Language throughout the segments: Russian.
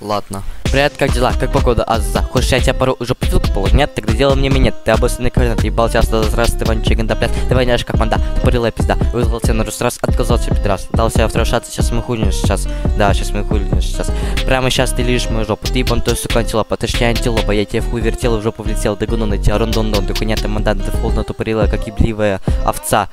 ладно. Привет, как дела? Как погода? Аза. Хочешь, я тебя пару уже потюкал? Нет? Тогда делай мне минет. Ты обоссанный координат. Ебал тебя сюда раз, ты вонючий гандапляс. Ты воняешь как манда. Тупорилая пизда. Вызвал тебя на раз, отказался пидорас. Дал себе второй сейчас мы хуйнешь сейчас. Да, сейчас мы хуйнешь сейчас. Прямо сейчас ты лишь мою жопу. Ты ебан той, сука, антилопа. Точнее, антилопа. Я тебе в хуй вертел, в жопу влетел. Да гуну на тебя, рондон-дон. Ты хуйня, ты манда, ты фолна тупорилая, как ебливая овца.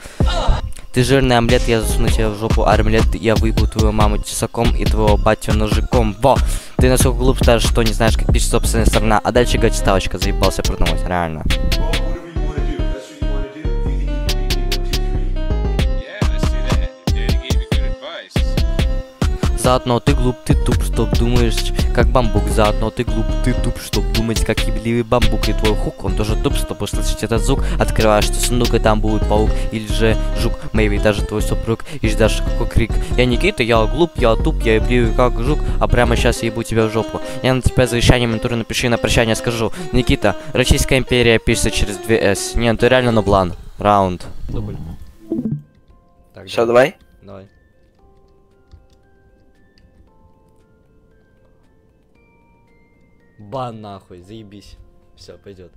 Ты жирный омлет, я засуну тебе в жопу армлет, я выебу твою маму тесаком и твоего батю ножиком. Во! Ты насколько глуп что не знаешь, как пишет собственная сторона, а дальше говорит ставочка, заебался продумать, реально. Заодно ты глуп, ты туп, чтоб думаешь, как бамбук Заодно ты глуп, ты туп, чтоб думать, как ебливый бамбук И твой хук, он тоже туп, чтобы услышать этот звук. Открываешь ты сундук, и там будет паук Или же жук, maybe даже твой супруг И ждешь какой крик. Я Никита, я глуп, я туп, я ебливый как жук А прямо сейчас ебу тебя в жопу. Я на тебя завещание ментуры напиши на прощание скажу. Никита, Российская империя пишется через 2С Нет, ты реально нублан Раунд. Дубль. Так, Все, давай. Давай Бан нахуй, заебись. Все, пойдет.